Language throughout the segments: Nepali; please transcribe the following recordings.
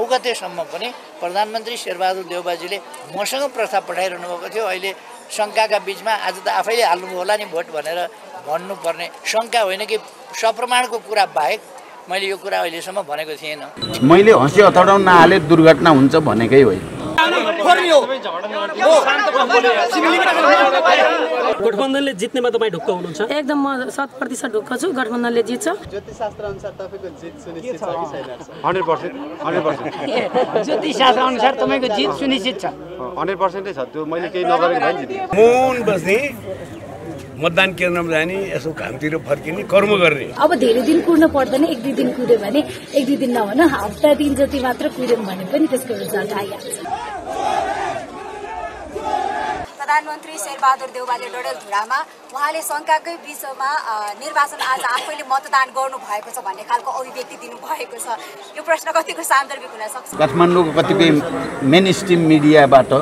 नौ गतेसम्म पनि प्रधानमन्त्री शेरबहादुर देउबाजीले मसँग प्रस्ताव पठाइरहनु भएको थियो। अहिले शङ्काका बिचमा आज त आफैले हाल्नु होला नि भोट भनेर भन्नुपर्ने शङ्का होइन कि सप्रमाणको कुरा बाहेक मैले यो कुरा अहिलेसम्म भनेको थिएन। मैले हँसी हतडाउन नहाले दुर्घटना हुन्छ भनेकै होइन। गठबन्धनले जित्नेमा तपाईँ ढुक्क हुनुहुन्छ? एकदम म शत प्रतिशत ढुक्क छु गठबन्धनले जित्छ। ज्योतिषशास्त्र अनुसार तपाईँको जित सुनिश्चित छ कि छैन हन्ड्रेड पर्सेन्ट हन्ड्रेड पर्सेन्ट। ज्योतिषशास्त्र अनुसार तपाईँको जित सुनिश्चित छ। हन्ड्रेड पर्सेन्टै छ त्यो मैले केही नगरेको भए मौन बस्ने मतदान केन्द्रमा जाने यसो घामतिर फर्किने कर्म गर्ने। अब धेरै दिन कुर्न पर्दैन एक दुई दिन कुर्यो भने एक दुई दिन नभन हप्ता दिन जति मात्र कुर्यौँ भने पनि त्यसको रिजल्ट आइहाल्छ। प्रधानमन्त्री शेरबहादुर देउवाले डडेलधुरामा उहाँले शङ्काकै विषयमा निर्वाचन आज आफैले मतदान गर्नु भएको छ भन्ने खालको अभिव्यक्ति दिनुभएको छ। यो प्रश्न कतिको सान्दर्भिक हुन सक्छ? काठमाडौँको कतिपय मेन स्ट्रिम मिडियाबाट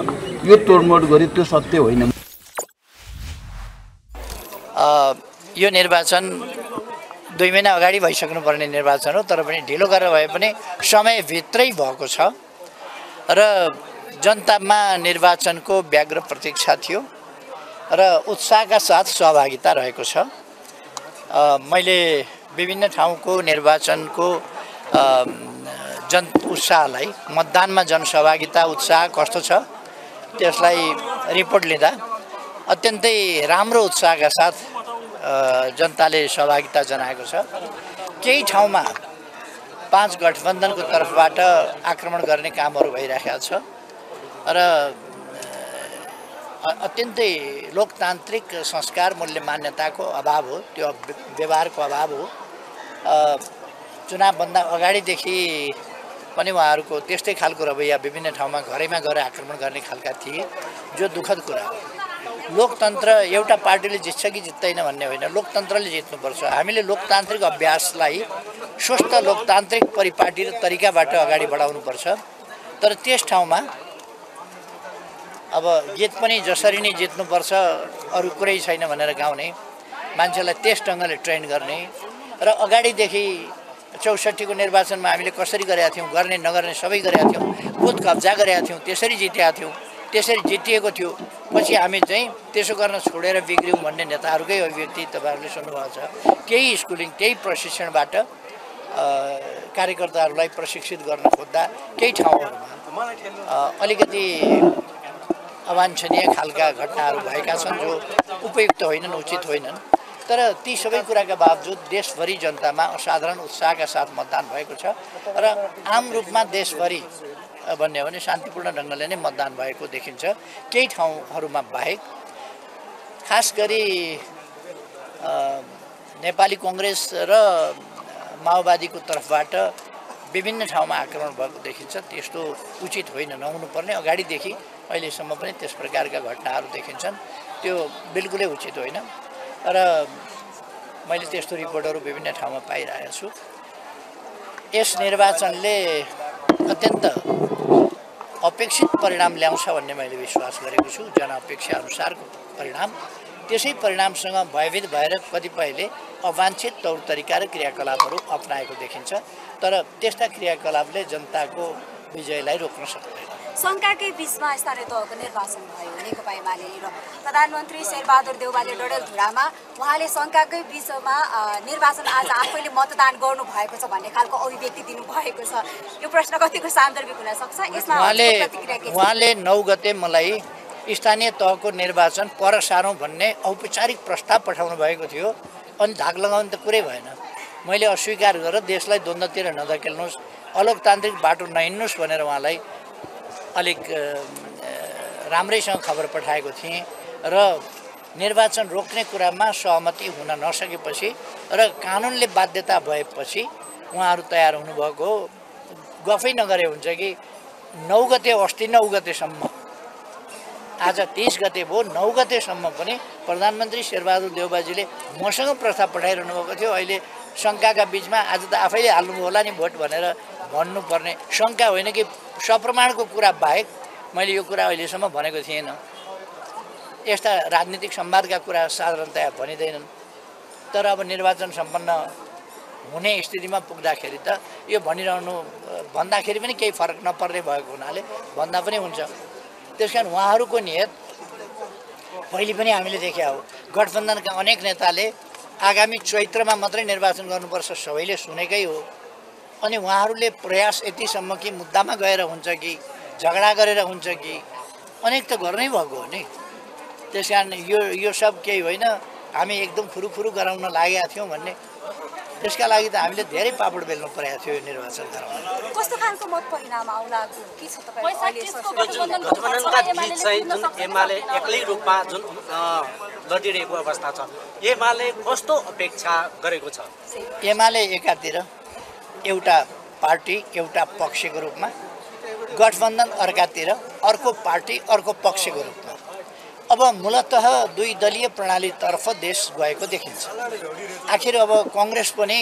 यो तोडमोड गर्यो त्यो सत्य होइन। यो निर्वाचन दुई महिना अगाडि भइसक्नुपर्ने निर्वाचन हो तर पनि ढिलो गरेर भए पनि समयभित्रै भएको छ। र जनतामा निर्वाचनको व्याग्र प्रतीक्षा थियो र उत्साहका साथ सहभागिता रहेको छ। मैले विभिन्न ठाउँको निर्वाचनको जन उत्साहलाई मतदानमा जनसहभागिता उत्साह कस्तो छ त्यसलाई रिपोर्ट लिँदा अत्यन्तै राम्रो उत्साहका साथ जनताले सहभागिता जनाएको छ। केही ठाउँमा पाँच गठबन्धनको तर्फबाट आक्रमण गर्ने कामहरू भइरहेको छ र अत्यन्तै लोकतान्त्रिक संस्कार मूल्य मान्यताको अभाव हो त्यो व्य- व्यवहारको अभाव हो। चुनावभन्दा अगाडिदेखि पनि उहाँहरूको त्यस्तै खालको रवैया विभिन्न ठाउँमा घरैमा गएर आक्रमण गर्ने खालका थिए जो दुःखद कुरा हो। लोकतन्त्र एउटा पार्टीले जित्छ कि जित्दैन भन्ने होइन। लोकतन्त्रले जित्नुपर्छ। हामीले लोकतान्त्रिक अभ्यासलाई स्वस्थ लोकतान्त्रिक परिपाटी र तरिकाबाट अगाडि बढाउनुपर्छ। तर त्यस ठाउँमा अब गीत पनि जसरी नै जित्नुपर्छ अरू कुरै छैन भनेर गाउने मान्छेलाई त्यस ढङ्गले ट्रेन गर्ने र अगाडिदेखि चौसठीको निर्वाचनमा हामीले कसरी गरेका थियौँ गर्ने नगर्ने सबै गरेका थियौँ बुथ कब्जा गरेका थियौँ त्यसरी जितेका थियौँ। त्यसरी जितिएको थियो। पछि हामी चाहिँ त्यसो गर्न छोडेर बिग्रियौँ भन्ने नेताहरूकै अभिव्यक्ति तपाईँहरूले सुन्नुभएको छ। केही स्कुलिङ केही प्रशिक्षणबाट कार्यकर्ताहरूलाई प्रशिक्षित गर्न खोज्दा केही ठाउँहरूमा अलिकति अवाञ्छनीय खालका घटनाहरू भएका छन् जो उपयुक्त होइनन् उचित होइनन्। तर ती सबै कुराका बावजुद देशभरि जनतामा असाधारण उत्साहका साथ मतदान भएको छ। र आम रूपमा देशभरि हो भने शान्तिपूर्ण ढङ्गले नै मतदान भएको देखिन्छ। केही ठाउँहरूमा बाहेक खास गरी नेपाली कङ्ग्रेस र माओवादीको तर्फबाट विभिन्न ठाउँमा आक्रमण भएको देखिन्छ। त्यस्तो उचित होइन नहुनुपर्ने। अगाडिदेखि अहिलेसम्म पनि त्यस प्रकारका घटनाहरू देखिन्छन्। त्यो बिल्कुलै उचित होइन। र मैले त्यस्तो रिपोर्टहरू विभिन्न ठाउँमा पाइरहेको छु। यस निर्वाचनले अत्यन्त अपेक्षित परिणाम ल्याउँछ भन्ने मैले विश्वास गरेको छु। जनअपेक्षा अनुसारको परिणाम। त्यसै परिणामसँग भयभीत भएर कतिपयले अवाञ्छित तौर तरिका र क्रियाकलापहरू अप्नाएको देखिन्छ। तर त्यस्ता क्रियाकलापले जनताको विजयलाई रोक्न सक्दैन। शङ्काकै बिचमा स्थानीय तहको निर्वाचन भयो। नेकपा एमाले र प्रधानमन्त्री शेरबहादुर देउवाले डडेलधुरामा उहाँले शङ्काकै अ, निर्वाचन आज आफैले मतदान गर्नु भएको छ भन्ने खालको अभिव्यक्ति दिनुभएको छ। यो प्रश्न कतिको सान्दर्भिक हुन सक्छ? यसमा उहाँले नौ गते मलाई स्थानीय तहको निर्वाचन पर सारौँ भन्ने औपचारिक प्रस्ताव पठाउनु भएको थियो। अनि धाक लगाउने त कुरै भएन। मैले अस्वीकार गरेर देशलाई द्वन्द्वतिर नधकेल्नुहोस् अलोकतान्त्रिक बाटो नहिँड्नुहोस् भनेर उहाँलाई अलिक राम्रैसँग खबर पठाएको थिएँ र निर्वाचन रोक्ने कुरामा सहमति हुन नसकेपछि र कानुनले बाध्यता भएपछि उहाँहरू तयार हुनुभएको हो। गफै नगरे हुन्छ कि नौ गते अस्ति नौ गतेसम्म। आज तिस गते भयो नौ गतेसम्म पनि प्रधानमन्त्री शेरबहादुर देउबाजीले मसँग प्रस्ताव पठाइरहनु भएको थियो। अहिले शङ्काका बिचमा आज त आफैले हाल्नु होला नि भोट भनेर भन्नुपर्ने शङ्का होइन कि सप्रमाणको कुरा बाहेक मैले यो कुरा अहिलेसम्म भनेको थिएन। यस्ता राजनीतिक संवादका कुरा साधारणतया भनिँदैनन्। तर अब निर्वाचन सम्पन्न हुने स्थितिमा पुग्दाखेरि त यो भनिरहनु भन्दाखेरि पनि केही फरक नपर्ने भएको हुनाले भन्दा पनि हुन्छ। त्यस कारण उहाँहरूको नियत पहिले पनि हामीले देखे हो। गठबन्धनका अनेक नेताले आगामी चैत्रमा मात्रै निर्वाचन गर्नुपर्छ सबैले सुनेकै हो। अनि उहाँहरूले प्रयास यतिसम्म कि मुद्दामा गएर हुन्छ कि झगडा गरेर हुन्छ कि अनेक त गर्नै भएको हो नि। त्यस कारण यो यो सब केही होइन। हामी एकदम खुरुखुरु गराउन लागेका थियौँ भन्ने। त्यसका लागि त हामीले धेरै पापड बेल्नु परेको थियो यो निर्वाचन गराउन कस्तो खालको मत परिणाम आउला के छ तपाईँको अहिले गठबन्धनका बिच चाहिँ जुन एमाले एक्लै रूपमा जुन लडिरहेको अवस्था छ। एमाले कस्तो अपेक्षा गरेको छ? एमाले एकातिर एउटा पार्टी एउटा पक्षको रूपमा गठबन्धन अर्कातिर अर्को पार्टी अर्को पक्षको रूपमा। अब मूलत दुई दलीय प्रणालीतर्फ देश गएको देखिन्छ। आखिर अब कङ्ग्रेस पनि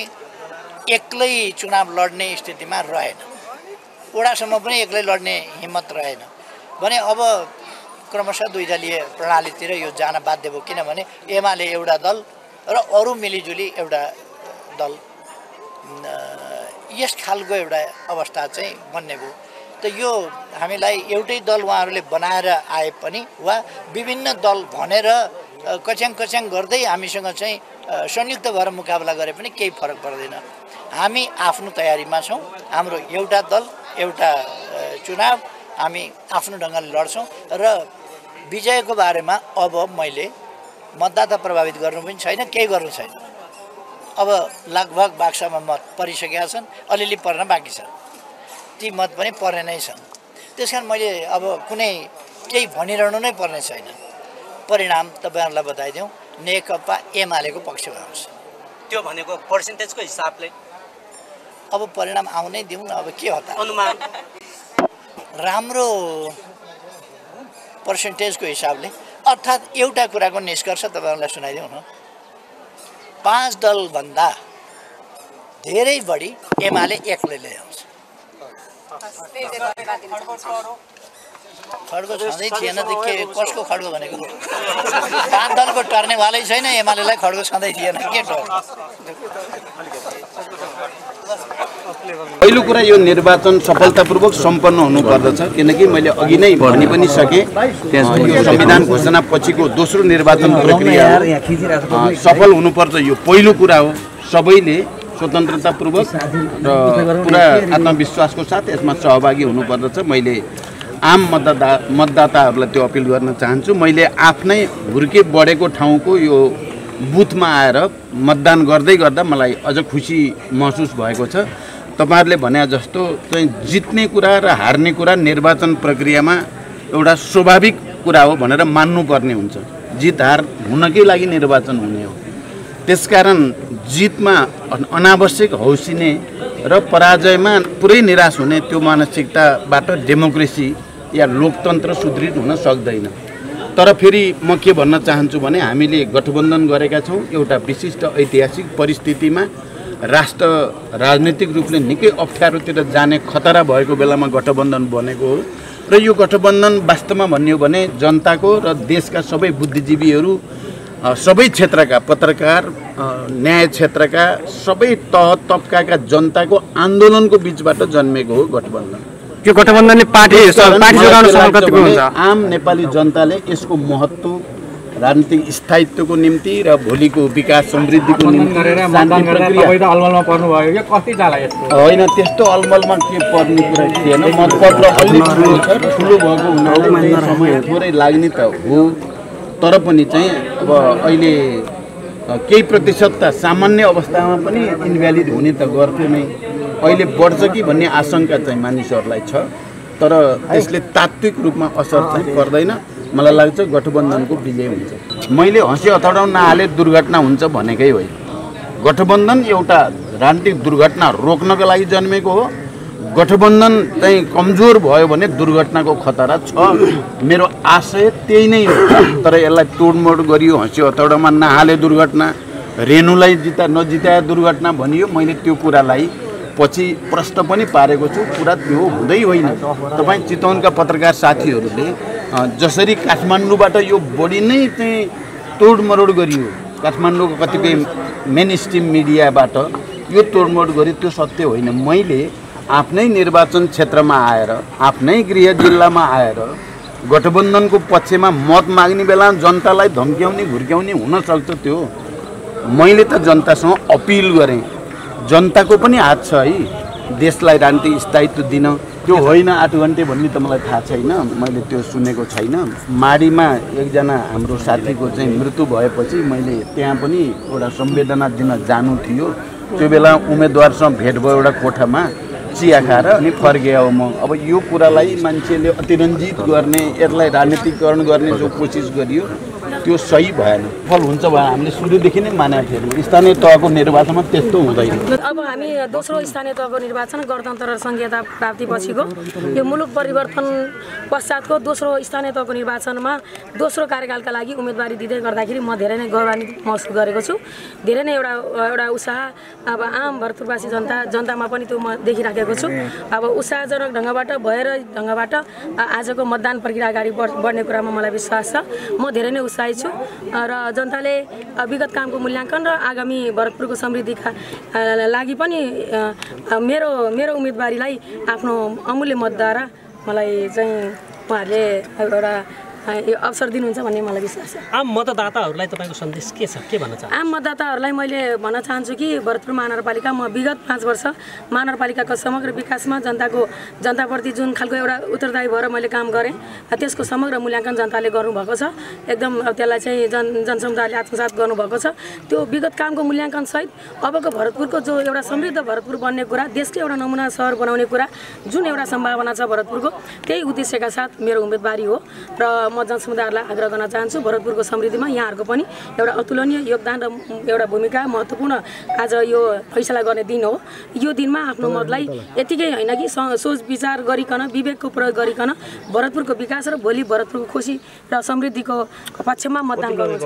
एक्लै चुनाव लड्ने स्थितिमा रहेन। वडासम्म पनि एक्लै लड्ने हिम्मत रहेन। भने अब क्रमशः दुई दलीय प्रणालीतिर यो जान बाध्य भयो किनभने एमाले एउटा दल र अरू मिलिजुली एउटा दल यस खालको एउटा अवस्था चाहिँ बन्ने भयो। त यो हामीलाई एउटै दल उहाँहरूले बनाएर आए पनि वा विभिन्न दल भनेर कच्याङ कच्याङ गर्दै हामीसँग चाहिँ संयुक्त भएर मुकाबला गरे पनि केही फरक पर्दैन। हामी आफ्नो तयारीमा छौँ हाम्रो एउटा दल एउटा चुनाव हामी आफ्नो ढङ्गले लड्छौँ र विजयको बारेमा अब मैले मतदाता प्रभावित गर्नु पनि छैन केही गर्नु छैन। अब लगभग बाक्सामा मत परिसकेका छन् अलिअलि पर्न बाँकी छ। ती मत पनि पर्ने नै छन्। त्यस कारण मैले अब कुनै केही भनिरहनु नै पर्ने छैन। परिणाम तपाईँहरूलाई बताइदिउँ नेकपा एमालेको पक्षमा आउँछ। त्यो भनेको पर्सेन्टेजको हिसाबले? अब परिणाम आउनै दिउँ न अब के हो त? अनुमान। राम्रो पर्सेन्टेजको हिसाबले अर्थात् एउटा कुराको निष्कर्ष तपाईँहरूलाई सुनाइदिउँ न। पाँच दलभन्दा धेरै बढी एमाले एक्लै ल्याउँछ खड्गो छँदै थिएन त के कसको खड्गो भनेको? पाँच दलको टर्नेवालै छैन एमालेलाई खड्गो छँदै थिएन के पहिलो कुरा यो निर्वाचन सफलतापूर्वक सम्पन्न हुनुपर्दछ किनकि मैले अघि नै भनि पनि सकेँ यो संविधान घोषणा पछिको दोस्रो निर्वाचन प्रक्रिया सफल हुनुपर्छ यो पहिलो कुरा हो। सबैले स्वतन्त्रतापूर्वक र पुरा आत्मविश्वासको साथ यसमा सहभागी हुनुपर्दछ। मैले आम मतदाता मतदाताहरूलाई त्यो अपिल गर्न चाहन्छु। मैले आफ्नै हुर्के बढेको ठाउँको यो बुथमा आएर मतदान गर्दै गर्दा मलाई अझ खुसी महसुस भएको छ। तपाईँहरूले भने जस्तो चाहिँ जित्ने कुरा र हार्ने कुरा निर्वाचन प्रक्रियामा एउटा स्वाभाविक कुरा हो भनेर मान्नुपर्ने हुन्छ। जित हार हुनकै लागि निर्वाचन हुने हो। त्यसकारण जितमा अन- अनावश्यक हौसिने र पराजयमा पुरै निराश हुने त्यो मानसिकताबाट डेमोक्रेसी या लोकतन्त्र सुदृढ हुन सक्दैन। तर फेरि म के भन्न चाहन्छु भने हामीले गठबन्धन गरेका छौँ एउटा विशिष्ट ऐतिहासिक परिस्थितिमा राष्ट्र राजनैतिक रूपले निकै अप्ठ्यारोतिर जाने खतरा भएको बेलामा गठबन्धन बनेको हो। र यो गठबन्धन वास्तवमा भनियो भने जनताको र देशका सबै बुद्धिजीवीहरू सबै क्षेत्रका पत्रकार न्याय क्षेत्रका सबै तह तब्काका जनताको आन्दोलनको बिचबाट जन्मेको हो गठबन्धन। त्यो गठबन्धनले पार्टी आम नेपाली जनताले यसको महत्त्व राजनीतिक स्थायित्वको निम्ति र भोलिको विकास समृद्धिको निम्ति होइन त्यस्तो अलमलमा के पर्ने कुरा थिएन। मतपत्र अलिक ठुलो छ ठुलो भएको हुनाले समय थोरै लाग्ने त हो। तर पनि चाहिँ अब अहिले केही प्रतिशत त सामान्य अवस्थामा पनि इन्भ्यालिड हुने त गर्थ्यो नै। अहिले बढ्छ कि भन्ने आशंका चाहिँ मानिसहरूलाई छ। तर त्यसले तात्विक रूपमा असर चाहिँ पर्दैन। मलाई लाग्छ गठबन्धनको विजय हुन्छ। मैले हँसी हतडाउन नहाले दुर्घटना हुन्छ भनेकै होइन गठबन्धन एउटा राजनीतिक दुर्घटना रोक्नको लागि जन्मेको हो। गठबन्धन चाहिँ कमजोर भयो भने दुर्घटनाको खतरा छ। मेरो आशय त्यही नै हो। तर यसलाई तोडमोड गरियो हँसी हतौडामा नहाले दुर्घटना रेणुलाई जिता नजिताए दुर्घटना भनियो। मैले त्यो कुरालाई पछि प्रश्न पनि पारेको छु। कुरा त्यो हुँदै होइन। तपाईँ चितवनका पत्रकार साथीहरूले जसरी काठमाडौँबाट यो बढी नै चाहिँ तोडमरोड गरियो। काठमाडौँको कतिपय मेन स्ट्रिम मिडियाबाट यो तोडमोड गऱ्यो त्यो सत्य होइन। मैले आफ्नै निर्वाचन क्षेत्रमा आएर आफ्नै गृह जिल्लामा आएर गठबन्धनको पक्षमा मत माग्ने बेला जनतालाई धम्क्याउने घुर्क्याउने हुनसक्छ त्यो। मैले त जनतासँग अपिल गरेँ। जनताको पनि हात छ है। देशलाई राजनीतिक स्थायित्व दिन। त्यो होइन आठ घन्टे भन्ने त मलाई थाहा छैन। मैले त्यो सुनेको छैन। माडीमा एकजना हाम्रो साथीको चाहिँ मृत्यु भएपछि मैले त्यहाँ पनि एउटा संवेदना दिन जानु थियो। त्यो बेला उम्मेदवारसँग भेट भयो एउटा कोठामा चिया खाएर अनि फर्किए हो म। अब यो कुरालाई मान्छेले अतिरञ्जित गर्ने यसलाई राजनीतिकरण गर्ने जो कोसिस गरियो त्यो सही भएन। फल हुन्छ भने हामीले सुरुदेखि नै मानेको थियौँ। स्थानीय तहको निर्वाचनमा त्यस्तो हुँदैन। अब हामी दोस्रो स्थानीय तहको निर्वाचन गणतन्त्र र संहिता प्राप्ति पछिको यो मुलुक परिवर्तन पश्चातको दोस्रो स्थानीय तहको निर्वाचनमा दोस्रो कार्यकालका लागि उम्मेदवारी दिँदै गर्दाखेरि म धेरै नै गौरवान्वित महसुस गरेको छु। धेरै नै एउटा एउटा उत्साह अब आम भरतपुरवासी जनता जनतामा पनि त्यो म देखिराखेको छु। अब उत्साहजनक ढङ्गबाट भएर ढङ्गबाट आजको मतदान प्रक्रिया अगाडि बढ- बढ्ने कुरामा मलाई विश्वास छ। म धेरै नै उत्साहित छु र जनताले विगत कामको मूल्याङ्कन र आगामी भरतपुरको समृद्धिका लागि पनि मेरो मेरो उम्मेदवारीलाई आफ्नो अमूल्य मतद्वारा मलाई चाहिँ उहाँहरूले एउटा यो अवसर दिनुहुन्छ भन्ने मलाई विश्वास छ। आम मतदाताहरूलाई तपाईँको सन्देश के छ? के भन्न चाहनुहुन्छ? आम मतदाताहरूलाई मैले भन्न चाहन्छु कि भरतपुर महानगरपालिका म विगत पाँच वर्ष महानगरपालिकाको समग्र विकासमा जनताको जनताप्रति जुन खालको एउटा उत्तरदायी भएर मैले काम गरेँ त्यसको समग्र मूल्याङ्कन जनताले गर्नुभएको छ। एकदम अब त्यसलाई चाहिँ जन जनसमुदायले आत्मसात गर्नुभएको छ। त्यो विगत कामको मूल्याङ्कनसहित अबको भरतपुरको जो एउटा समृद्ध भरतपुर बन्ने कुरा देशकै एउटा नमुना सहर बनाउने कुरा जुन एउटा सम्भावना छ भरतपुरको त्यही उद्देश्यका साथ मेरो उम्मेदवारी हो। र म जनसमुदायहरूलाई आग्रह गर्न चाहन्छु भरतपुरको समृद्धिमा यहाँहरूको पनि एउटा अतुलनीय योगदान र एउटा भूमिका महत्त्वपूर्ण आज यो फैसला गर्ने दिन हो। यो दिनमा आफ्नो मतलाई यतिकै होइन कि स- सोच विचार गरिकन विवेकको प्रयोग गरिकन भरतपुरको विकास र भोलि भरतपुरको खुसी र समृद्धिको पक्षमा मतदान छ।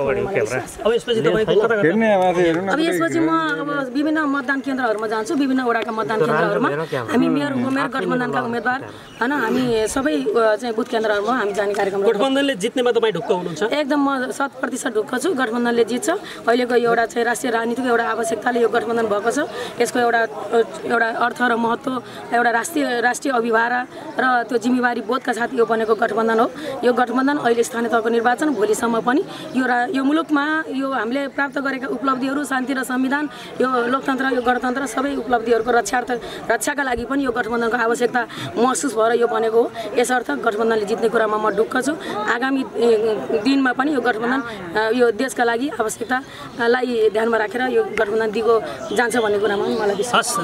अब यसपछि म अब विभिन्न मतदान केन्द्रहरूमा जान्छु विभिन्न वडाका मतदान केन्द्रहरूमा। हामी मेयर उमेर गठबन्धनका उम्मेदवार होइन? हामी सबै चाहिँ बुथ केन्द्रहरूमा हामी जाने कार्यक्रम। गठबन्धनले जित्नेमा तपाईँ ढुक्क हुनुहुन्छ? एकदम म शत प्रतिशत ढुक्क छु गठबन्धनले जित्छ। अहिलेको एउटा चाहिँ राष्ट्रिय राजनीतिको एउटा आवश्यकताले यो गठबन्धन भएको छ। यसको एउटा एउटा अर्थ र महत्त्व एउटा राष्ट्रिय राष्ट्रिय अभिभारा र त्यो जिम्मेवारी बोधका साथ यो बनेको गठबन्धन हो। यो गठबन्धन अहिले स्थानीय तहको निर्वाचन भोलिसम्म पनि यो रा यो मुलुकमा यो हामीले प्राप्त गरेका उपलब्धिहरू शान्ति र संविधान यो लोकतन्त्र यो गणतन्त्र सबै उपलब्धिहरूको रक्षार्थ रक्षाका लागि पनि यो गठबन्धनको आवश्यकता महसुस भएर यो बनेको हो। यसर्थ गठबन्धनले जित्ने कुरामा म ढुक्क छु। आगामी दिनमा पनि यो गठबन्धन यो देशका लागि आवश्यकतालाई ध्यानमा राखेर यो गठबन्धन दिगो जान्छ भन्ने कुरामा पनि मलाई विश्वास छ।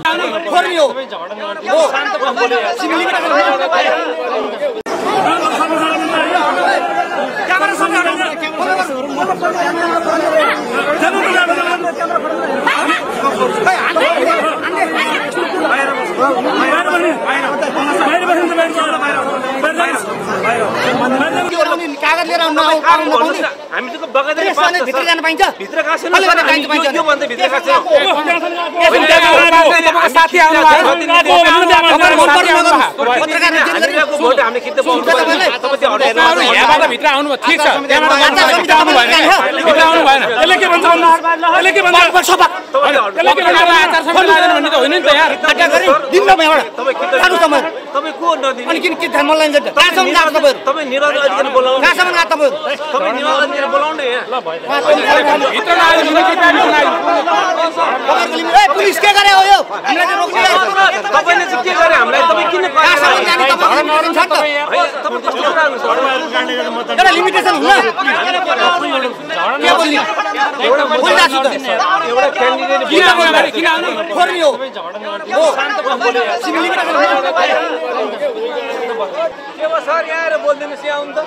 कागज लिएर आउनु हामी बगैँचा यसमा भित्र जान पाइन्छ भित्र भित्र आउनु ठिक छ। यसले के भन्छ? यसले के भन्छ? त होइन नि त यार दिन तपाईँ को नदिने अनि किन के ध्यान मलाई तपाईँ निर्वाचन अधिकारी बोलाउनु कहाँसम्म गएको तपाईँ पुलिस के गरे हो यो तपाईँले चाहिँ के गरे हामीलाई तपाईँ किन लिमिटेसन? एउटा हुन्न एउटा सर यहाँ आएर बोलिदिनुहोस् यहाँ आउनु त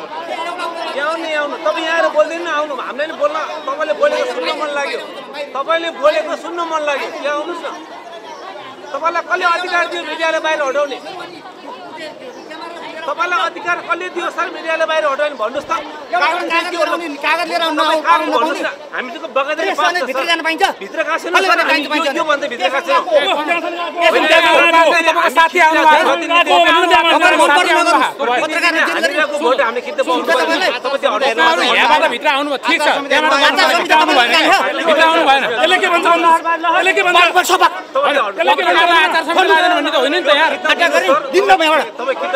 यहाँ यहाँ आउनु तपाईँ यहाँ आएर बोलिदिनु न आउनु। हामीले नि बोल्न तपाईँले बोलेको सुन्न मन लाग्यो। तपाईँले बोलेको सुन्न मन लाग्यो। यहाँ आउनुहोस् न। तपाईँलाई कसले अधिकार दियो? मिडियाले बाहिर हटाउने। तपाईँलाई अधिकार कसले दियो सर मिडियाले बाहिर हटाउने भन्नुहोस् त। कागज लिएर हामी बगैँचा भित्र जान पाइन्छ। गएको छैन यो- भन्दा गएको छैन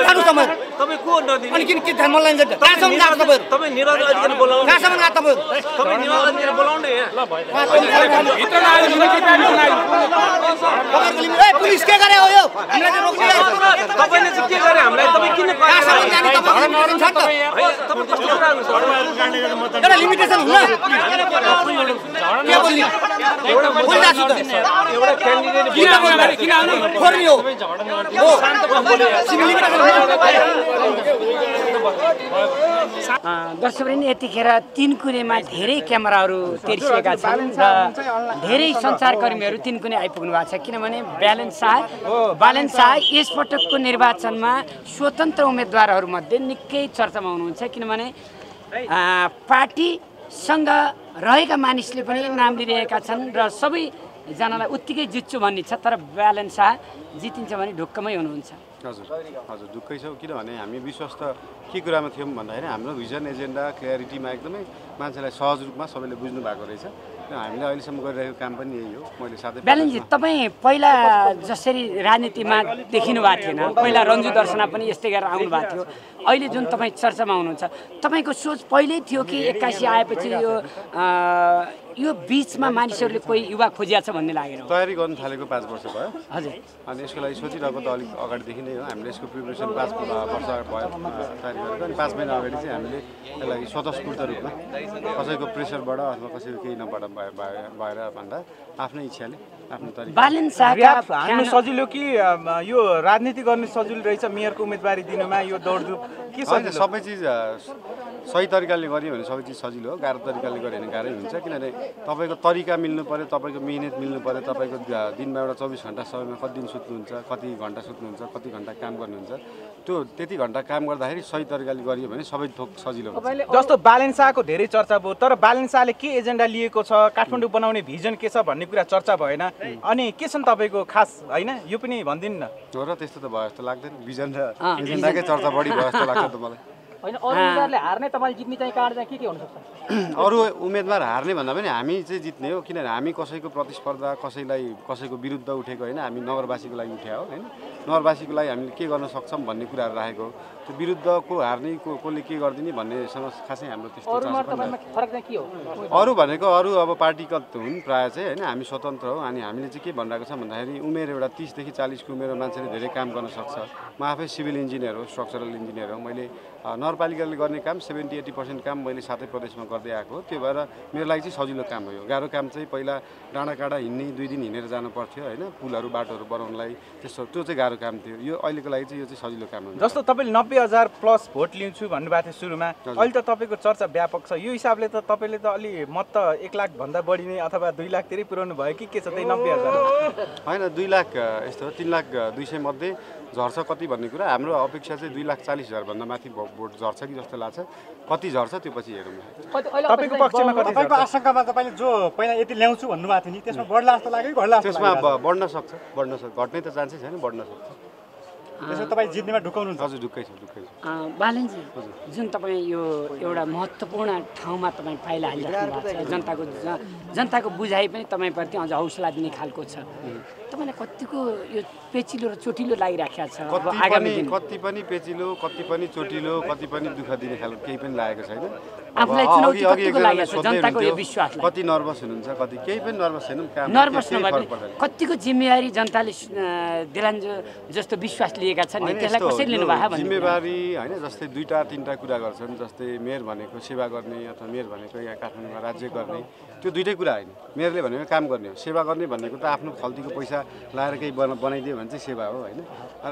होइन तपाईँ को नदिने अनि किन के ध्यान मलाई दिन्छ कहाँसम्म गएको तपाईँहरू तपाईँ अधिकारी बोलाउनु कहाँसम्म गएको तपाईँहरू तपाईँ निर्वाचन अधिकारी बोलाउनु ए पुलिस के गरे हो यो? हामीलाई चाहिँ रोक्ने तपाईँले चाहिँ के गरे हामीलाई? तपाईँ किन कहाँसम्म जाने तपाईँको लिमिटेसन एउटा लिमिटेसन क्यान्डिडेट किन हो। लिमिटेसन दर्शकवृन्द यतिखेर तिन कुनेमा धेरै क्यामेराहरू तेर्सिएका छन् र धेरै सञ्चारकर्मीहरू तिन कुने आइपुग्नु भएको छ। किनभने ब्यालेन्स शाह बालन शाह यसपटकको निर्वाचनमा स्वतन्त्र उम्मेदवारहरूमध्ये निकै चर्चामा हुनुहुन्छ। किनभने पार्टीसँग रहेका मानिसले पनि नाम लिइरहेका छन् र सबैजनालाई उत्तिकै जित्छु भन्ने छ तर ब्यालेन्स शाह जितिन्छ भने ढुक्कमै हुनुहुन्छ। हजुर हजुर दुःखै छ किनभने हामी विश्वास त के कुरामा थियौँ भन्दाखेरि हाम्रो भिजन एजेन्डा क्ल्यारिटीमा एकदमै मान्छेलाई सहज रूपमा सबैले बुझ्नु भएको रहेछ। र हामीले अहिलेसम्म गरिरहेको काम पनि यही हो। मैले साथै ब्यालेन्जी तपाईँ पहिला जसरी राजनीतिमा देखिनु भएको थिएन पहिला रन्जु दर्शना पनि यस्तै गरेर आउनु भएको थियो। अहिले जुन तपाईँ चर्चामा हुनुहुन्छ तपाईँको सोच पहिल्यै थियो कि एक्कासी आएपछि यो यो बिचमा मानिसहरूले कोही युवा खोजिया छ भन्ने लागेर तयारी गर्नु थालेको पाँच वर्ष भयो। हजुर। अनि यसको लागि सोचिरहेको त अलिक अगाडिदेखि नै हो। हामीले यसको प्रिपरेसन पाँच वर्ष अगाडि भयो तयारी गरेको। अनि पाँच महिना अगाडि चाहिँ हामीले यसलाई स्वतस्फूर्त रूपमा कसैको प्रेसरबाट अथवा कसैको केही नबाट भए- भए- भएर भन्दा आफ्नै इच्छाले आफ्नो तरिका सजिलो कि यो राजनीति गर्नु सजिलो रहेछ मेयरको उम्मेदवारी दिनुमा यो दौडधुप के सबै चिज सही तरिकाले गरियो भने सबै चिज सजिलो हो। गाह्रो तरिकाले गऱ्यो भने गाह्रै हुन्छ। किनभने तपाईँको तरिका मिल्नु पऱ्यो तपाईँको मिहिनेत मिल्नु पऱ्यो तपाईँको दिनमा एउटा चौबिस घन्टा समयमा कति दिन सुत्नुहुन्छ कति घन्टा सुत्नुहुन्छ कति घन्टा काम गर्नुहुन्छ त्यो त्यति घन्टा काम गर्दाखेरि सही तरिकाले गरियो भने सबै थोक सजिलो हुन्छ। जस्तो बालेन शाहको धेरै चर्चा भयो तर बालेन शाहले के एजेन्डा लिएको छ काठमाडौँ बनाउने भिजन के छ भन्ने कुरा चर्चा भएन। अनि के छ नि तपाईँको खास होइन? यो पनि भनिदिनु न। हो र त्यस्तो त भयो जस्तो लाग्दैन। भिजन र एजेन्डाकै चर्चा बढी भयो जस्तो लाग्छ त मलाई। होइन अरू उम्मेदवारले हार्ने तपाईँले जित्ने चाहिँ कार्ड चाहिँ के के हुनसक्छ? अरू उम्मेदवार हार्ने भन्दा पनि हामी चाहिँ जित्ने हो किनभने हामी कसैको प्रतिस्पर्धा कसैलाई कसैको विरुद्ध उठेको होइन हामी नगरवासीको लागि उठ्या हो होइन? नगरवासीको लागि हामीले के गर्न सक्छौँ भन्ने कुराहरू राखेको त्यो विरुद्ध को हार्ने को कसले के गरिदिने भन्नेसँग खासै हाम्रो त्यस्तो अरू भनेको अरू अब पार्टीगत हुन् प्रायः चाहिँ होइन? हामी स्वतन्त्र हो अनि हामीले चाहिँ के भनिरहेको छ भन्दाखेरि उमेर एउटा तिसदेखि चालिसको उमेरमा मान्छेले धेरै काम गर्न सक्छ। म आफै सिभिल इन्जिनियर हो स्ट्रक्चरल इन्जिनियर हो। मैले नगरपालिकाले गर्ने काम सेभेन्टी एट्टी पर्सेन्ट काम मैले सातै प्रदेशमा गर्दै आएको त्यो भएर मेरो लागि चाहिँ सजिलो काम हो यो। गाह्रो काम चाहिँ पहिला डाँडा काँडा हिँड्ने दुई दिन हिँडेर जानु पर्थ्यो होइन। पुलहरू बाटोहरू बनाउनलाई त्यस्तो त्यो चाहिँ गाह्रो काम थियो। यो अहिलेको लागि चाहिँ यो चाहिँ सजिलो काम हो जस्तो तपाईँले नब्बे हजार प्लस भोट लिन्छु भन्नुभएको थियो सुरुमा। अहिले त तपाईँको चर्चा व्यापक छ। यो हिसाबले त तपाईँले त अलि मत त एक लाखभन्दा बढी नै अथवा दुई लाखतिरै पुऱ्याउनु भयो कि के छ त्यही नब्बे हजार होइन दुई लाख यस्तो तिन लाख दुई सय मध्ये। झर्छ कति भन्ने कुरा? हाम्रो अपेक्षा चाहिँ दुई लाख चालिस हजारभन्दा माथि भोट झर्छ कि जस्तो लाग्छ। कति झर्छ त्यो पछि हेरौँ तपाईँको पक्षमा कति तपाईँको आशंकामा तपाईँले जो पहिला यति ल्याउँछु भन्नुभएको थियो नि त्यसमा बढ्ला जस्तो लाग्यो कि घट्ला जस्तो त्यसमा बढ्न सक्छ बढ्न सक्छ। घट्ने त चान्सै छैन बढ्न सक्छ। त्यसमा तपाईँ जित्नेमा ढुकाउनुहुन्छ हजुर ढुक्कै छ ढुक्कै छ। अ, बालनजी जुन तपाईँ यो एउटा महत्त्वपूर्ण ठाउँमा तपाईँ पाइला हालिराख्नु भएको छ जनताको जनताको बुझाइ पनि तपाईँप्रति अझ हौसला दिने खालको छ। तपाईँलाई कतिको यो पेचिलो र चोटिलो लागिराखेको छ अब कति आगामी पनि दिन कति पनि पेचिलो कति पनि चोटिलो कति पनि दुःख दिने खालको केही पनि लागेको छैन। आफूलाई चुनौती कतिको लागेको छ जनताको यो विश्वासलाई? कति नर्भस हुनुहुन्छ कति केही पनि नर्भस छैनौँ नर्भस नभए कतिको जिम्मेवारी जनताले अ, दिलान जो- जस्तो विश्वास लिएका छन् त्यसलाई कसरी कुरा। जिम्मेवारी होइन जस्तै दुईवटा तिनवटा कुरा गर्छन् जस्तै मेयर भनेको सेवा गर्ने अथवा मेयर भनेको यहाँ काठमाडौँमा राज्य गर्ने त्यो दुइटै कुरा होइन। मेयरले भनेको काम गर्ने हो सेवा गर्ने भनेको त आफ्नो खल्तीको पैसा लाएर केही बना बनाइदियो भने चाहिँ सेवा हो होइन।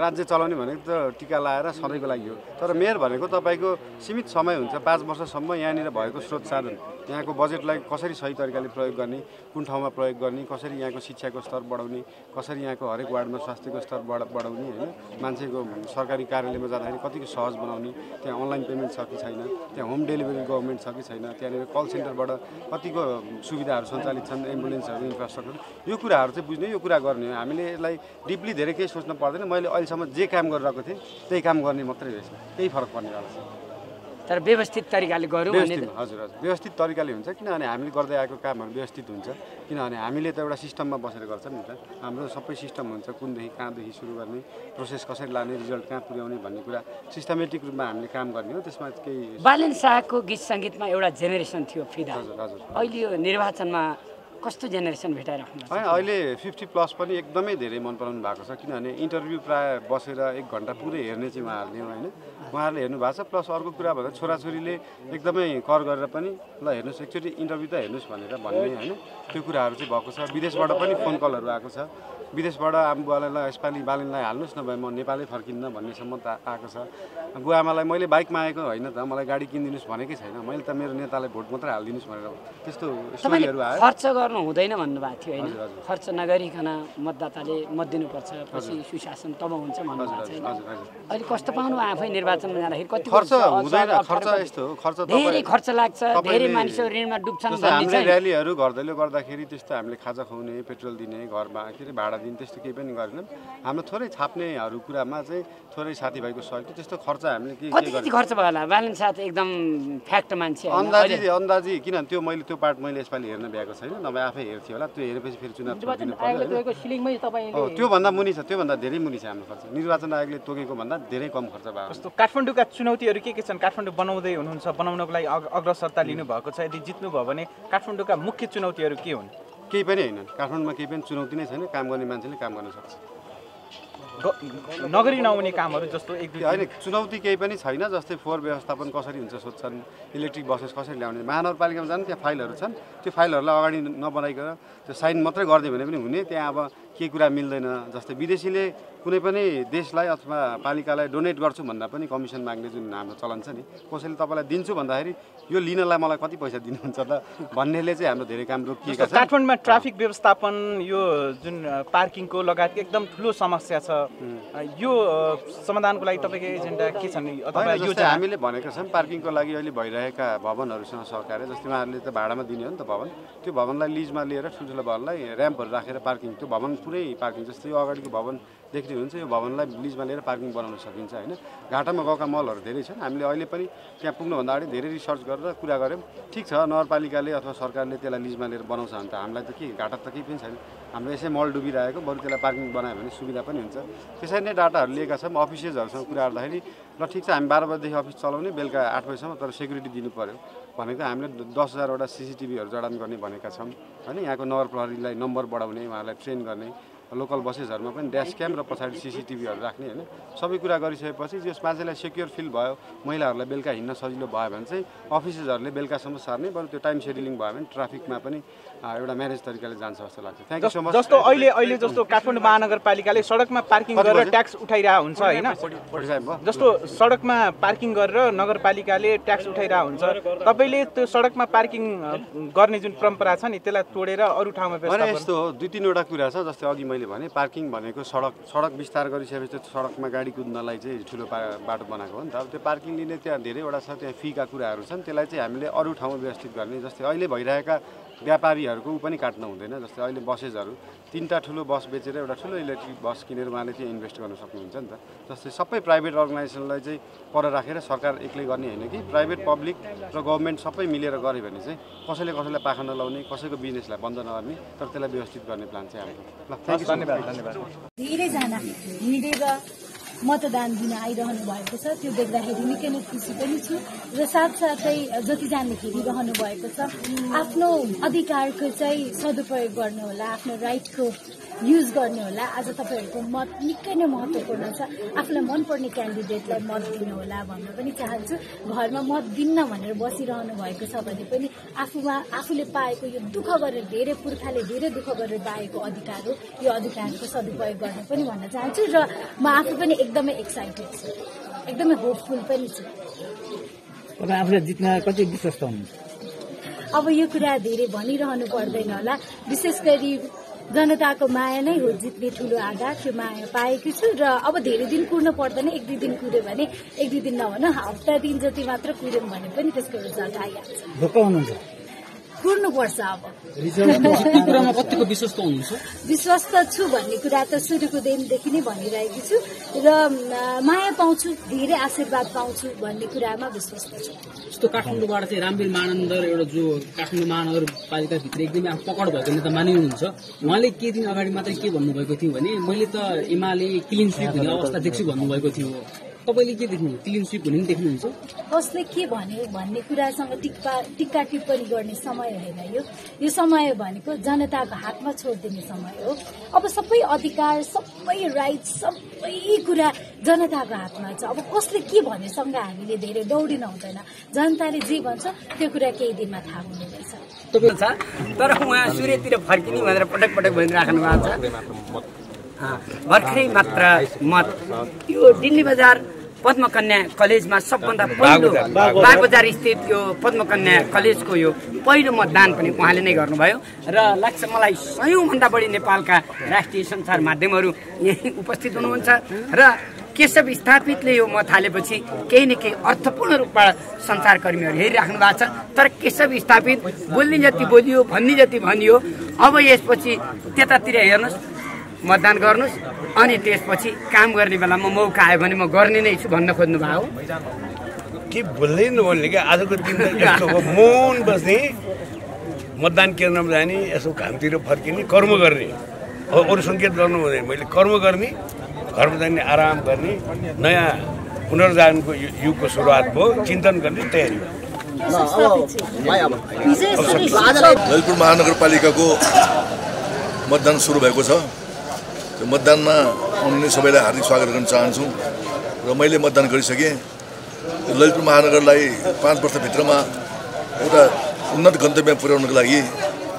राज्य चलाउने भनेको त टिका लाएर सधैँको लागि हो। तर मेयर भनेको तपाईँको सीमित समय हुन्छ पाँच वर्षसम्म यहाँनिर भएको स्रोत साधन यहाँको बजेटलाई कसरी सही तरिकाले प्रयोग गर्ने कुन ठाउँमा प्रयोग गर्ने कसरी यहाँको शिक्षाको स्तर बढाउने कसरी यहाँको हरेक वार्डमा स्वास्थ्यको स्तर बढ बढाउने होइन मान्छेको सरकारी कार्यालयमा जाँदाखेरि कतिको सहज बनाउने त्यहाँ अनलाइन पेमेन्ट छ कि छैन त्यहाँ होम डेलिभरी गभर्मेन्ट छ कि छैन त्यहाँनिर कल सेन्टरबाट कतिको सुविधाहरू सञ्चालित छन् एम्बुलेन्सहरू इन्फ्रास्ट्रक्चर यो कुराहरू चाहिँ बुझ्ने यो कुरा गर्ने हो। हामीले यसलाई डिपली धेरै केही सोच्नु पर्दैन। मैले अहिलेसम्म जे काम गरिरहेको थिएँ त्यही काम गर्ने मात्रै रहेछ केही फरक पर्नेवाला छ तर व्यवस्थित तरिकाले गरौँ हजुर हजुर। व्यवस्थित तरिकाले हुन्छ किनभने हामीले गर्दै आएको कामहरू व्यवस्थित हुन्छ। किनभने हामीले त एउटा सिस्टममा बसेर गर्छ नि त। हाम्रो सबै सिस्टम हुन्छ कुनदेखि कहाँदेखि सुरु गर्ने प्रोसेस कसरी लाने रिजल्ट कहाँ पुर्याउने भन्ने कुरा सिस्टमेटिक रूपमा हामीले काम गर्ने हो। त्यसमा केही बालेन शाहको गीत सङ्गीतमा एउटा जेनेरेसन थियो फिदा। हजुर हजुर। अहिले यो निर्वाचनमा कस्तो जेनेरेसन भेटाइराख्नु? होइन अहिले फिफ्टी प्लस पनि एकदमै धेरै मन पराउनु भएको छ किनभने इन्टरभ्यू प्रायः बसेर एक घन्टा पुरै हेर्ने चाहिँ उहाँहरूले होइन? उहाँहरूले हेर्नु भएको छ प्लस अर्को कुरा भन्दा छोराछोरीले एकदमै कर गरेर पनि ल हेर्नुहोस् एकचोटि इन्टरभ्यू त हेर्नुहोस् भनेर भन्ने होइन? त्यो कुराहरू चाहिँ भएको छ। विदेशबाट पनि फोन कलहरू आएको छ। विदेशबाट आमा बुवालाई यसपालि बालिनलाई हाल्नुहोस् न भए म नेपालै फर्किन्न भन्नेसम्म त आएको छ। बुवाआमालाई मैले बाइक मागेको होइन त मलाई गाडी किनिदिनुहोस् भनेकै छैन। मैले त मेरो नेतालाई भोट मात्रै हालिदिनुहोस् भनेर त्यस्तो स्टोरीहरू आयो। खर्च गर्नु हुँदैन भन्नुभएको थियो होइन। खर्च नगरिकन मतदाताले मत दिनुपर्छ पछि सुशासन तब हुन्छ भन्नुभएको छैन। अहिले कस्तो पाउनु आफै निर्वाचनमा जाँदाखेरि? कति खर्च हुँदैन खर्च? यस्तो खर्च धेरै खर्च लाग्छ धेरै मानिसहरू ऋणमा डुब्छन् हामीले र्यालीहरू गर्दैले गर्दाखेरि त्यस्तो हामीले खाजा खुवाउने पेट्रोल दिने घरमा के अरे भाडा दिने त्यस्तो केही पनि गरेनौँ। हाम्रो थोरै छाप्नेहरू कुरामा चाहिँ थोरै साथीभाइको सहयोग थियो। त्यस्तो खर्च हामीले के कति। खर्च भयो होला? बालन साथ एकदम फ्याक्ट मान्छे। अन्दाजी अन्दाजी किनभने त्यो मैले त्यो पार्ट मैले यसपालि हेर्न भ्याएको छैन। नभए आफै हेर्थेँ होला। त्यो हेरेपछि फेरि चुनाव त्योभन्दा मुनि छ। त्योभन्दा धेरै मुनि छ हाम्रो खर्च। निर्वाचन आयोगले तोकेको भन्दा धेरै कम खर्च भयो। कस्तो काठमाडौँका चुनौतीहरू के के छन्? काठमाडौँ बनाउँदै हुनुहुन्छ बनाउनको लागि अग- अग्रसरता लिनुभएको छ। यदि जित्नुभयो भने काठमाडौँका मुख्य चुनौतीहरू के हुन्? केही पनि होइन। काठमाडौँमा केही पनि चुनौती नै छैन। काम गर्ने मान्छेले काम गर्न सक्छ। नगरी नहुने कामहरू जस्तो एक दुई होइन चुनौती केही पनि छैन। जस्तै फोहोर व्यवस्थापन कसरी हुन्छ सोध्छन् इलेक्ट्रिक बसेस कसरी ल्याउने महानगरपालिकामा जानु त्यहाँ फाइलहरू छन्। त्यो फाइलहरूलाई अगाडि नबनाइकन त्यो साइन मात्रै गरिदियो भने पनि हुने। त्यहाँ अब के कुरा मिल्दैन जस्तै विदेशीले कुनै पनि देशलाई अथवा पालिकालाई डोनेट गर्छु भन्दा पनि कमिसन माग्ने जुन हाम्रो चलन छ नि कसैले तपाईँलाई दिन्छु भन्दाखेरि यो लिनलाई मलाई कति पैसा दिनुहुन्छ त भन्नेले चाहिँ हाम्रो धेरै काम रोकिएका छन्। काठमाडौँमा ट्राफिक व्यवस्थापन यो जुन पार्किङको लगायत एकदम ठुलो समस्या छ। यो समाधानको लागि तपाईँको एजेन्डा के छन् जस्तै योजना हामीले भनेका छौँ पार्किङको लागि अहिले भइरहेका भवनहरूसँग सहकार्य जस्तै उहाँहरूले त भाडामा दिने हो नि त भवन त्यो भवनलाई लिजमा लिएर ठुल्ठुलो भवनलाई ऱ्याम्पहरू राखेर पार्किङ त्यो भवन पुरै पार्किङ जस्तै यो अगाडिको भवन देख्ने हुन्छ यो भवनलाई लिजमा लिएर पार्किङ बनाउन सकिन्छ होइन? घाटामा गएका मलहरू धेरै छन्। हामीले अहिले पनि त्यहाँ पुग्नुभन्दा अगाडि धेरै रिसर्च गरेर कुरा गऱ्यौँ। ठिक छ नगरपालिकाले अथवा सरकारले त्यसलाई लिजमा लिएर बनाउँछ भने त हामीलाई त के घाटा त केही पनि छैन। हाम्रो यसै मल डुबिरहेको बरु त्यसलाई पार्किङ बनायो भने सुविधा पनि हुन्छ। त्यसरी नै डाटाहरू लिएका छौँ अफिसियल्सहरूसँग कुरा गर्दाखेरि ल ठिक छ हामी बाह्र बजीदेखि अफिस चलाउने बेलुका आठ बजीसम्म तर सेक्युरिटी दिनु पऱ्यो भनेको हामीले दस हजारवटा सिसिटिभीहरू जडान गर्ने भनेका छौँ। होइन यहाँको नगर प्रहरीलाई नम्बर बढाउने उहाँहरूलाई ट्रेन गर्ने लोकल बसेसहरूमा पनि ड्यास क्याम र पछाडि सिसिटिभीहरू राख्ने होइन। सबै कुरा गरिसकेपछि जस मान्छेलाई सेक्योर फिल भयो महिलाहरूलाई बेलुका हिँड्न सजिलो भयो भने चाहिँ अफिसेसहरूले बेलुकासम्म सार्ने बरु त्यो टाइम सेड्युलिङ भयो भने ट्राफिकमा पनि एउटा म्यानेज तरिकाले जान्छ जस्तो लाग्छ। थ्याङ्क यू सो मच जस्तो अहिले अहिले जस्तो काठमाडौँ महानगरपालिकाले सडकमा पार्किङ गरेर? ट्याक्स उठाइरहेको हुन्छ होइन? जस्तो सडकमा पार्किङ गरेर नगरपालिकाले ट्याक्स उठाइरहेको हुन्छ। तपाईँले त्यो सडकमा पार्किङ गर्ने जुन परम्परा छ नि त्यसलाई तोडेर अरू ठाउँमा यस्तो हो दुई तिनवटा कुरा छ जस्तै अघि मैले भने पार्किङ भनेको सडक सडक विस्तार गरिसकेपछि सडकमा गाडी कुद्नलाई चाहिँ ठुलो बाटो बनाएको हो नि त। अब त्यो पार्किङ लिने त्यहाँ धेरैवटा छ त्यहाँ फीका कुराहरू छन् त्यसलाई चाहिँ हामीले अरू ठाउँमा व्यवस्थित गर्ने जस्तै अहिले भइरहेका व्यापारीहरूको ऊ पनि काट्न हुँदैन जस्तै अहिले बसेसहरू तिनवटा ठुलो बस बेचेर एउटा ठुलो इलेक्ट्रिक बस किनेर उहाँले चाहिँ इन्भेस्ट गर्न सक्नुहुन्छ नि त। जस्तै सबै प्राइभेट अर्गनाइजेसनलाई चाहिँ पर राखेर सरकार एक्लै गर्ने होइन कि? प्राइभेट पब्लिक र गभर्मेन्ट सबै मिलेर गऱ्यो भने चाहिँ कसैले कसैलाई पाखा नलाउने कसैको बिजनेसलाई बन्द नगर्ने तर त्यसलाई व्यवस्थित गर्ने प्लान चाहिँ हाम्रो। ल थ्याङ्क यू धन्यवाद धन्यवाद। धेरैजना हिँडेर मतदान दिन आइरहनु भएको छ। त्यो देख्दाखेरि निकै नै खुसी पनि छु र साथसाथै जतिजनाले हेरिरहनु भएको छ आफ्नो अधिकारको चाहिँ सदुपयोग गर्नुहोला आफ्नो राइटको युज गर्नुहोला आज तपाईँहरूको मत निकै नै महत्त्वपूर्ण छ। आफूलाई मनपर्ने क्यान्डिडेटलाई मत दिनुहोला भन्न पनि चाहन्छु। घरमा मत दिन्न भनेर बसिरहनु भएको छ भने पनि आफूमा आफूले पाएको यो दुःख गरेर धेरै पुर्खाले धेरै दुःख गरेर पाएको अधिकार हो। यो अधिकारको सदुपयोग गर्न पनि भन्न चाहन्छु र म आफू पनि एकदमै एक्साइटेड छु। एकदमै होपफुल पनि छु। तपाईँ आफूलाई जित्न कति विश्वस्त हुनुहुन्छ? अब यो कुरा धेरै भनिरहनु पर्दैन होला। विशेष गरी जनताको माया नै हो जित्ने ठुलो आधार त्यो माया पाएको छु र अब धेरै दिन कुर्न पर्दैन एक दुई दिन कुर्यो भने एक दुई दिन नभन हप्ता दिन जति मात्र कुर्यौँ भने पनि त्यसको रिजल्ट आइहाल्छ। कुर्नुपर्छ अब। कुरामा कतिको विश्वस्त हुनुहुन्छ? विश्वस्त छु भन्ने कुरा त सुरुको दिनदेखि नै भनिरहेकी छु र माया पाउँछु धेरै आशीर्वाद पाउँछु भन्ने कुरामा विश्वस्त छु। जस्तो काठमाडौँबाट चाहिँ रामवीर महानन्दर एउटा जो काठमाडौँ महानगरपालिकाभित्र एकदमै आफू पकड भएको नेता मानिनुहुन्छ उहाँले केही दिन अगाडि मात्रै के भन्नुभएको थियो भने मैले त एमाले क्लिन स्विप हुने अवस्था देख्छु भन्नुभएको थियो। तपाईँले के देख्नु क्लिन स्विप हुने देख्नुहुन्छ? कसले के भन्यो भन्ने कुरासँग टिक्का टिक्का टिप्पणी गर्ने समय होइन यो। यो समय भनेको जनताको हातमा छोडिदिने समय हो। अब सबै अधिकार सबै राइट सबै कुरा जनताको हातमा छ। अब कसले के भनेसँग हामीले धेरै दौडिन हुँदैन। जनताले जे भन्छ त्यो कुरा केही दिनमा थाहा हुने रहेछ तर उहाँ सूर्यतिर फर्किने भनेर पटक पटक भनिराख्नु भएको छ। भर्खरै मात्र मत यो दिल्ली बजार पद्मकन्या कलेजमा सबभन्दा पहिलो बागबजार। स्थित यो पद्मकन्या कलेजको यो पहिलो मतदान पनि उहाँले नै गर्नुभयो। र लाग्छ मलाई सयौँभन्दा बढी नेपालका राष्ट्रिय सञ्चार माध्यमहरू यहीँ उपस्थित हुनुहुन्छ। र केशव स्थापितले यो मत हालेपछि केही न केही अर्थपूर्ण रूपमा सञ्चारकर्मीहरू हेरिराख्नु भएको छ। तर केशव स्थापित बोल्ने जति बोलियो भन्ने जति भनियो अब यसपछि त्यतातिर हेर्नुहोस्। मतदान गर्नुहोस्। अनि त्यसपछि काम गर्ने बेलामा मौका आयो भने म गर्ने नै छु भन्न खोज्नु भयो। हो के बोल्दै नबोल्ने क्या? आजको दिनमा यस्तो हो मौन बस्ने। मतदान केन्द्रमा जाने यसो घामतिर फर्किने कर्म गर्ने। अब अरू सङ्केत गर्नु हुँदैन। मैले कर्म गर्ने घरमा जाने आराम गर्ने नयाँ पुनर्जागरणको युगको सुरुवात भयो चिन्तन गर्ने तयारी भयो ललितपुर महानगरपालिकाको मतदान सुरु भएको छ। मतदानमा आउने सबैलाई हार्दिक स्वागत गर्न चाहन्छु। र मैले मतदान गरिसकेँ। ललितपुर महानगरलाई पाँच वर्षभित्रमा एउटा उन्नत गन्तव्य पुर्याउनको लागि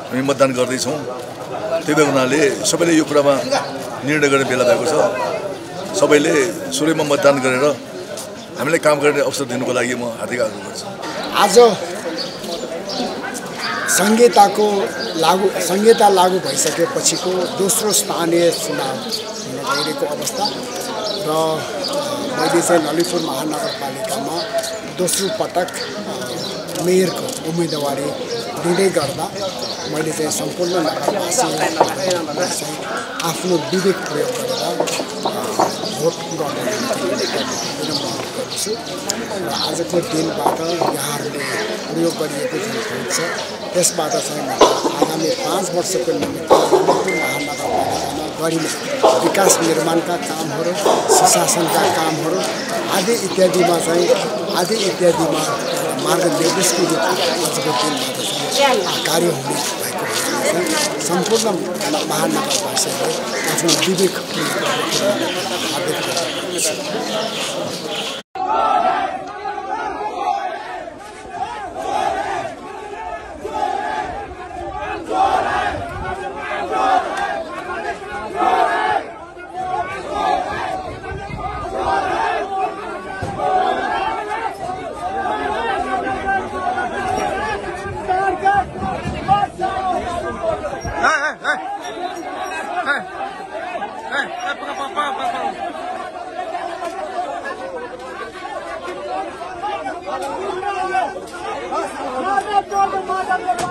हामी मतदान गर्दैछौँ। त्यही भएको हुनाले सबैले यो कुरामा निर्णय गर्ने बेला भएको छ। सबैले सुरैमा मतदान गरेर हामीलाई काम गर्ने अवसर दिनुको लागि म हार्दिक आग्रह गर्छु। आज संहिताको लागु संहिता लागू भइसकेपछिको दोस्रो स्थानीय चुनाव हुन गइरहेको अवस्था र मैले चाहिँ ललितपुर महानगरपालिकामा दोस्रो पटक मेयरको उम्मेदवारी दिँदै गर्दा मैले चाहिँ सम्पूर्ण चाहिँ आफ्नो विवेक प्रयोग गरेर भोट गर्दछु र आजको दिनबाट यहाँहरूले प्रयोग गरिएको जुन भोट छ त्यसबाट चाहिँ आगामी पाँच वर्षको ललितपुर महानगरपालिकामा गरिने विकास निर्माणका कामहरू सुशासनका कामहरू आदि इत्यादिमा चाहिँ आदि इत्यादिमा मार्गनिर्देशको रूपमा आजको दिनबाट चाहिँ कार्य हुने भएको सम्पूर्ण महानगरवासीहरूले आफ्नो विवेक प्रयोग गर्ने कुरामा हार्दिक